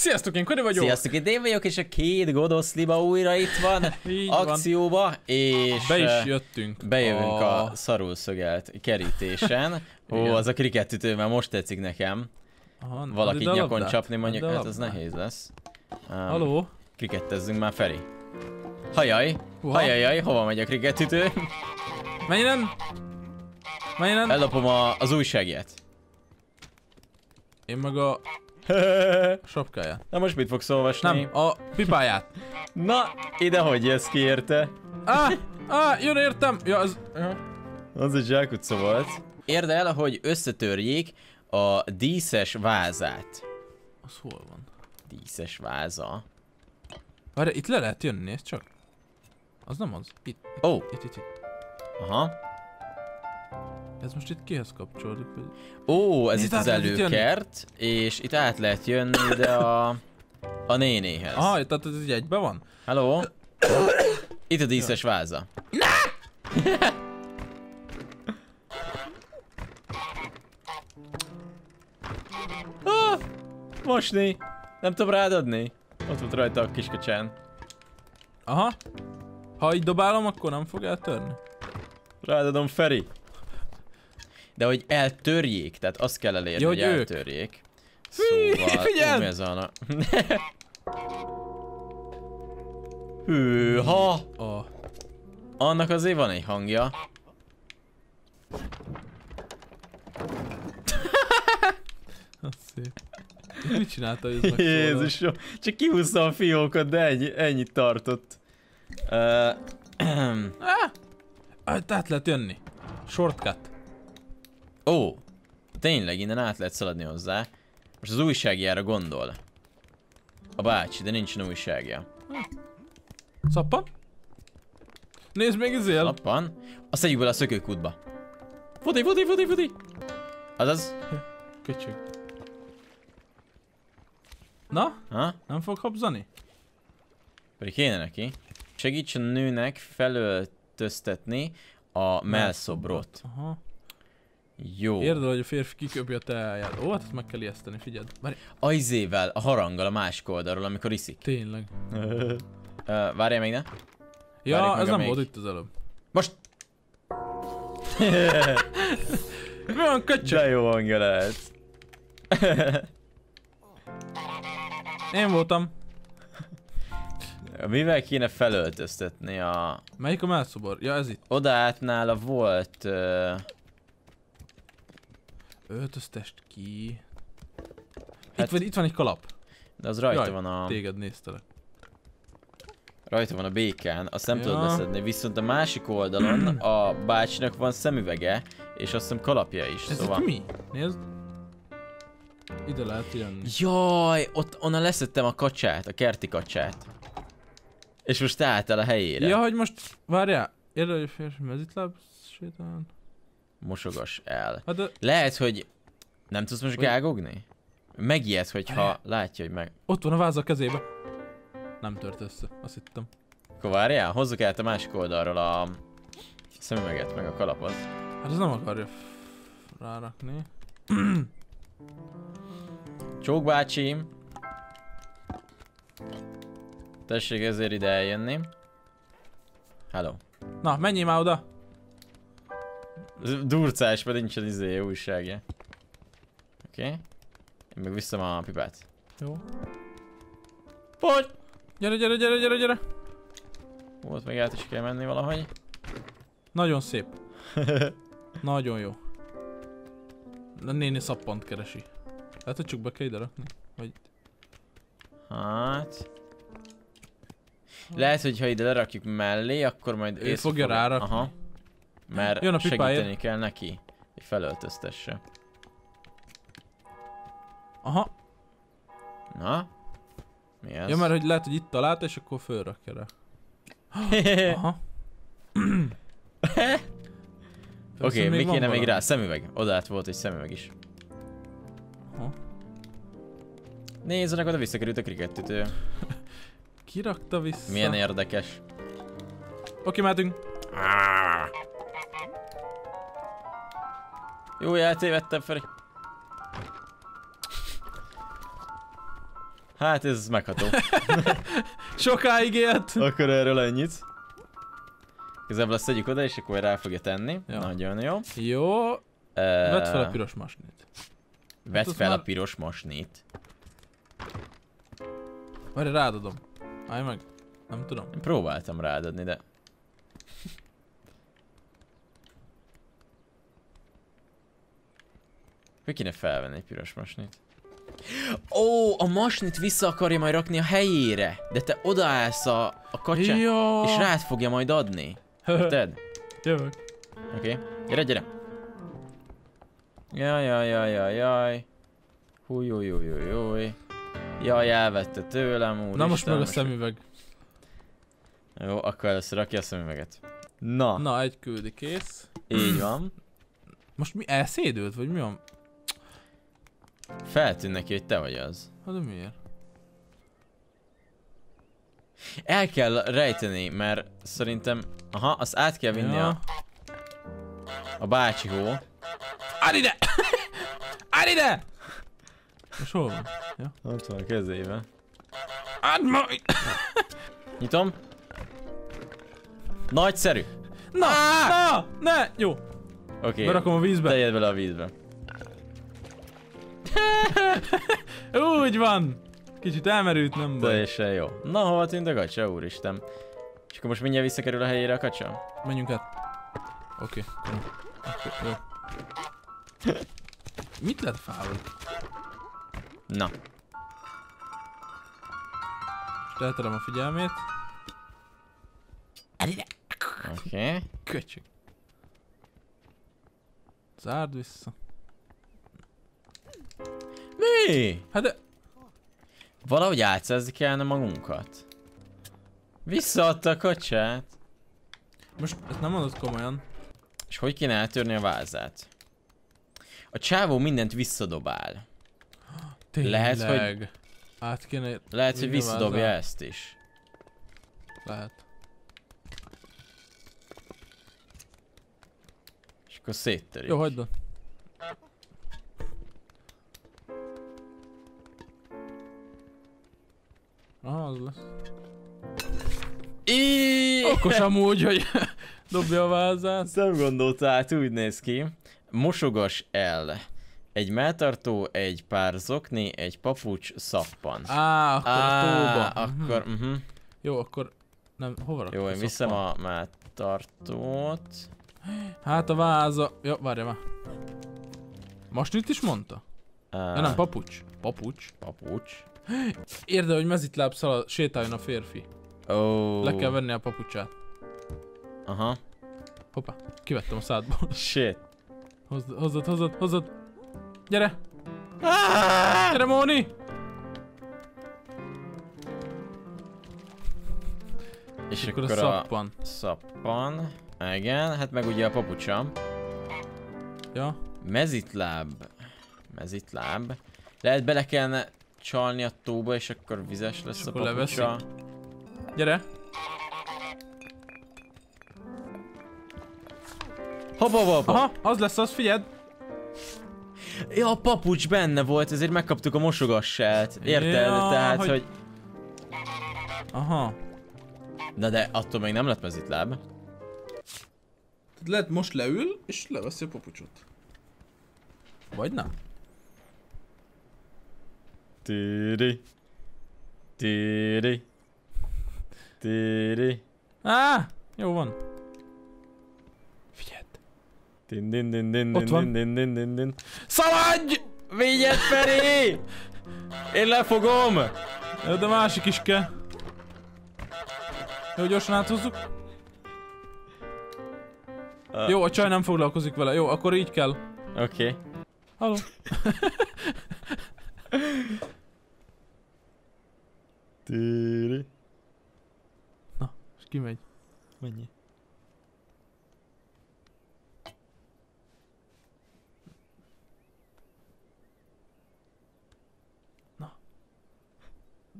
Sziasztok, én Kodi vagyok. Sziasztok, itt én vagyok, és a két godoszliba újra itt van, akcióba, van. és Be is jöttünk. bejövünk a szarul szögelt kerítésen. Ó, az a kriketütő már most tetszik nekem. Aha, Valakit ide a nyakon labdát. csapni mondjuk, a hát az nehéz lesz. Um, Haló? Krikettezzünk már, Feri. Hajaj, Hova? hajajaj, hova megy a kriketütő? Menj innen! Menj innen! Ellopom a, az újságját. Én meg a sapkáját. Na most mit fogsz olvasni? Nem, a pipáját. Na, ide hogy jössz ki érte? Ah, ah, jön értem! Ja, az... Az egy zsákutca volt. Érde el, hogy összetörjék a díszes vázát. Az hol van? Díszes váza. Várj, itt le lehet jönni, nézd csak. Az nem az. Itt, Ó, oh, itt, itt, itt. aha. Ez most itt kihez kapcsolódik? Ó, ez Nézd, itt az itt jönni. előkert, és itt át lehet jönni ide a, a nénéhez. Ah, tehát ez így egybe van? Hello? Itt a díszes váza. ah, mosni. Nem tudom rád adni. Ott volt rajta a kiskacsán. Aha. Ha így dobálom, akkor nem fog eltörni? Rádadom Feri. De hogy eltörjék, tehát azt kell elérni, Ja, hogy, hogy ők. eltörjék. Szóval, figyeld! Ó, mi ez a... Hűha! A... Annak azért van egy hangja. Az szép. Mit csinálta, ez? Jézusom, csak kihúzta a fiókot, de ennyi, ennyit tartott. Uh, Ah, át lehet jönni. Shortcut. Ó, tényleg innen át lehet szaladni hozzá. Most az újságjára gondol. A bácsi, de nincsen újságja. Szappan? Nézd még izél. Nappan. Azt tegyük bele a szökőkútba. Futi, futi, futi, futi. Azaz. Köcsög. Na? Ha? Nem fog habzani? Pedig kéne neki. Segíts a nőnek felöltöztetni a melszobrot. Aha. Jó. Érdel, hogy a férfi kiköpi a teáját. Ó, hát ezt meg kell ijeszteni, figyeld. Várj, Ajzével, a haranggal a másik oldalról, amikor iszik. tényleg. Uh, várjál még, ne? Ja, ez a nem még. volt itt az előbb. Most! Mi van, köcsög? De jó hangja lehet. Én voltam. Mivel kéne felöltöztetni a... Melyik a melszobor? Ja, ez itt. Oda át nála volt... Uh, Öltöztest ki. Hát- Itt, van, itt van egy kalap. de az rajta Jaj, van a... Téged néztelek. Rajta van a békán, azt nem Ja. tudod leszedni, viszont a másik oldalon a bácsinak van szemüvege, és azt hiszem kalapja is, Ez szóval... mi? Nézd. Ide lehet jönni. Jaj, ott onnan leszedtem a kacsát, a kerti kacsát. És most álltál a helyére. Ja, hogy most... Várjál. Érde, hogy férfi mezitláb sétál. Mosogas el. Hát de Lehet, hogy nem tudsz most Vagy- gágogni? Megijed, hogyha látja, hogy meg... ott van a váz a kezébe. Nem tört össze, azt hittem. Akkor várjál, hozzuk át a másik oldalról a szemüveget, meg a kalapot. Hát ez nem akarja rárakni. Csók bácsi! Tessék ezért ide eljönni. Hello. Na, menjél már oda! Durcás, mert nincsen izé újságja. Oké. Okay. Én meg visszam a pipát. Jó. Hogy? Gyere, gyere, gyere, gyere, gyere! Volt meg át is kell menni valahogy. Nagyon szép. Nagyon jó. A néni szappant keresi. Hát, hogy csak be kell ide rakni. Vagy... Hát... Lehet, hogy ha ide lerakjuk mellé, akkor majd Ő fogja fog- rárakni. Aha. Mert Jön a segíteni kell neki, hogy felöltöztesse. Aha. Na? Mi ez? Ja, mert hogy lehet, hogy itt talált, és akkor fölrakja rá. Aha. Oké, okay, mi kéne még valami. rá? Szemüveg. Oda át volt egy szemüveg is. Aha. Nézzenek, oda visszakerült a krikettütő. Kirakta vissza. Milyen érdekes. Oké, mehetünk. Jó, eltévedtem, Feri. Hát ez megható. Sokáig élt. akkor erről ennyit. Igazából azt tegyük oda, és akkor rá fogja tenni. Ja. Nagyon jó. Jó, vedd fel a piros masnit. Vedd az fel a már- piros masnét. Várj, rádadom. Állj meg. Nem tudom. Én próbáltam ráadni, de... Hogy kéne felvenni egy piros masnit? Ó, a masnit vissza akarja majd rakni a helyére. De te odaállsz a, a kacsán, Jó. és rád fogja majd adni. Érted? Jövök. Oké. Okay. Gyere, gyere. Jaj, jaj, jaj, jaj, jaj. Hú, jó, jó, jó, jó. Jaj, elvette tőlem, úr. Na most meg a szemüveg. Jó, akkor először rakja a szemüveget. Na, Na. Na, egy küldi kész. így van. Most mi elszédült, vagy mi van? Feltűn neki, hogy te vagy az. Hát de miért? El kell rejteni, mert szerintem... Aha, azt át kell vinni Ja. a, a bácsi hó. Áll ide! Áll ide! Most hol van? Ott van a kezébe. Add majd! Nyitom. Nagyszerű. Na! Na! Ne! Jó. Oké, okay. Berakom a vízbe. tegyed bele a vízbe. Úgy van. Kicsit elmerült, nem baj. Teljesen jó. Na, hova tűnt a kacsa, úristen? És akkor most mindjárt visszakerül a helyére a kacsa? Menjünk át. Oké. Okay. Jó. Mit lehet fával? Na, Most elterem a figyelmét. oké. Okay. Köcsög. Zárd vissza. Mi? Hát de... Valahogy átszerzni kellene magunkat. Visszaadta a kacsát. Most ezt nem mondod komolyan. És hogy kéne eltörni a vázát? A csávó mindent visszadobál. Tényleg. Lehet, hogy- Át kéne... Lehet, hogy visszadobja vázát? ezt is. Lehet. És akkor széttöri. Jó, hagyd Aha, az lesz. Í- Okos amúgy, hogy dobja a vázát. Ezt nem gondolta át, úgy néz ki. Mosogas el. Egy melltartó, egy pár zokni, egy papucs, szappan. Á, akkor a tóba. Á, Mhm. akkor, uh-huh. Jó, akkor... Nem, hova Jó, én viszem a melltartót. Hát a váza... Jó, várja már. Masnit is mondta? Uh, Ja, nem, papucs. Papucs. papucs. Érde, hogy mezitláb szalad, sétáljon a férfi. Oh. Le kell venni a papucsát. Aha. Hoppá, kivettem a szádból. Shit. Hozd, hozzad, hozzad, hozzad. Gyere! Ah! Gyere, Móni! És Akkor a akkor a szappan. szappan. Igen, hát meg ugye a papucsa. Ja. Mezitláb. Mezitláb. Lehet bele kellene csalni a tóba, és akkor vizes lesz És a papucsa. Gyere! Hoppa, hoppa, hoppa. Aha, az lesz az, figyeld! Ja, a papucs benne volt, ezért megkaptuk a mosogassát. Érted? Ja, Tehát, hogy- hogy... Aha. Na de attól még nem lett mezitláb. Tehát lehet most leül, és leveszi a papucsot. Vagy nem? Tiri. Tiri. Tiri. Á, jó van. Figyeld. Din din din din Ott din van. din din din din. Szaladj! Vigyed, Feri! Én lefogom! De másik is kell. Jó, gyorsan áthozzuk. Uh, Jó, a csaj nem foglalkozik vele. Jó, akkor így kell. Oké. Okay. Halló. Tiri. És kimegy. Mennyi?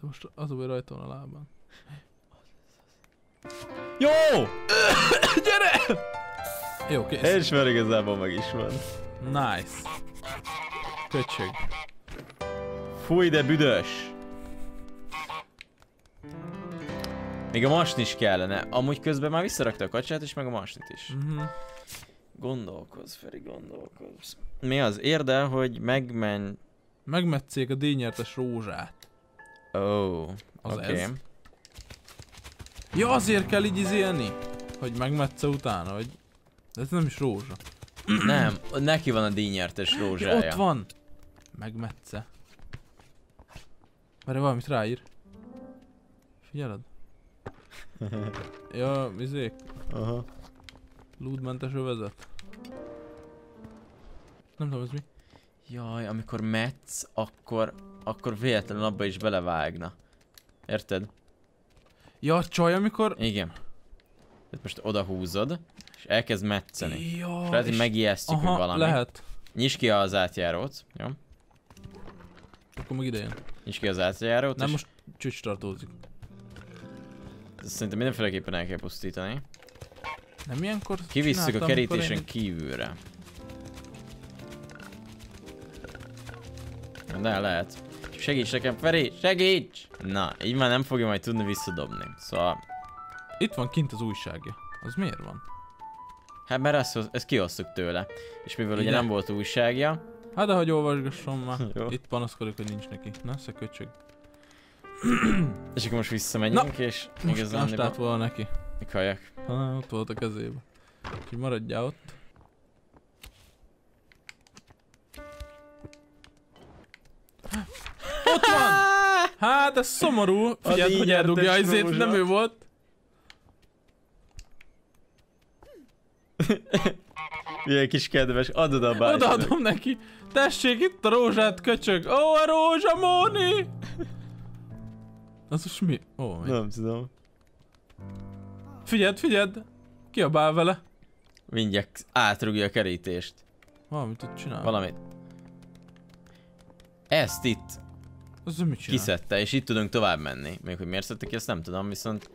De most az baj rajta van a lábán. Jó! Gyere! Jó, kész. És már igazából meg is van. Nice. Köcsög. Fúj, de büdös! Még a masn is kellene. Amúgy közben már visszarakta a kacsát és meg a masnit is. Mhm. Gondolkoz, Feri, gondolkoz. Mi az? Érde, hogy megmen... Megmetszék a díjnyertes rózsát. Ó, oh, Az. Okay. ez. Ja, azért kell így izélni? Hogy megmetsze utána, hogy... De ez nem is rózsa. Nem, neki van a díjnyertes Ja, rózsája. ott van! Megmetsze. Mert valamit ráír. Figyeled? ja, izék, Aha. lúdmentes övezet. Nem tudom, ez mi? Jaj, amikor metsz, akkor, akkor véletlenül abba is belevágna. Érted? Ja, a csaj, amikor... Igen. Tehát most oda húzod, és elkezd metszeni. Ja, És lehet, hogy megijesztjük, hogy Aha, valami. lehet. Nyisd ki az átjárót. Jó? Akkor meg ide jön. Nyisd ki az átjárót, Nem, és most csücs tartózik. Ezt szerintem mindenféleképpen el kell pusztítani. Nem ilyenkor Kivisszük a kerítésen én- kívülre. De lehet. Segíts nekem, Feri! Segíts! Na, így már nem fogja majd tudni visszadobni. Szóval, Itt van kint az újságja. Az miért van? hát mert ezt, ezt kiosztuk tőle. És mivel ugye Ide? nem volt újságja, Hát de hogy olvasgasson már. Jó. Itt panaszkodik, hogy nincs neki. Na, se köcsög. és akkor most visszamegyünk, és Most igazán most át volna neki. kajak. Ha, ott volt a kezébe. Úgyhogy maradjál ott. Ott van! Hát ez szomorú. Figyeld, hogy eldugja a izét, nem ő volt. Milyen kis kedves, adod a bácsinak. Odaadom neki. Tessék, itt a rózsát, köcsög. Ó, a rózsa, Móni! Az most mi? Ó, mi? Nem tudom. Figyeld, figyeld. Kiabál vele. Mindjárt átrugja a kerítést. Valamit ott csinál. Valamit. Ezt itt Az mit csinál? kiszedte, és itt tudunk tovább menni. Még hogy miért szedte ki, azt nem tudom, viszont...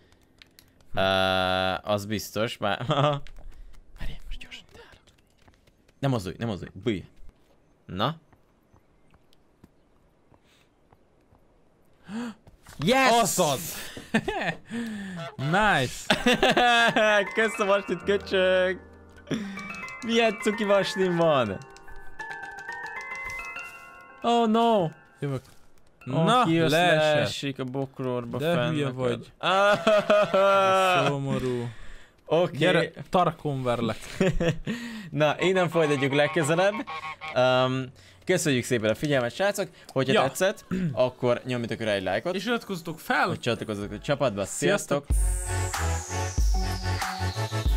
Uh, az biztos, már... Várjál, most gyorsan. Nem mozdulj, nem mozdulj, bújj. Na? Yes! Az az! nice! Kösz a vastit, köcsög! Milyen cuki vasnim van? Oh no! Jövök. Oh, Na, leesik a bokrorba De fenn hülye neked. vagy. Ah, Szomorú. Oké. Gyere, tarkon verlek. Na, innen folytatjuk legközelebb. Um, köszönjük szépen a figyelmet, srácok. Hogyha Ja. tetszett, akkor nyomjatok rá egy lájkot. És iratkozzatok fel! Hogy csatlakozzatok a csapatba. Sziasztok. Sziasztok!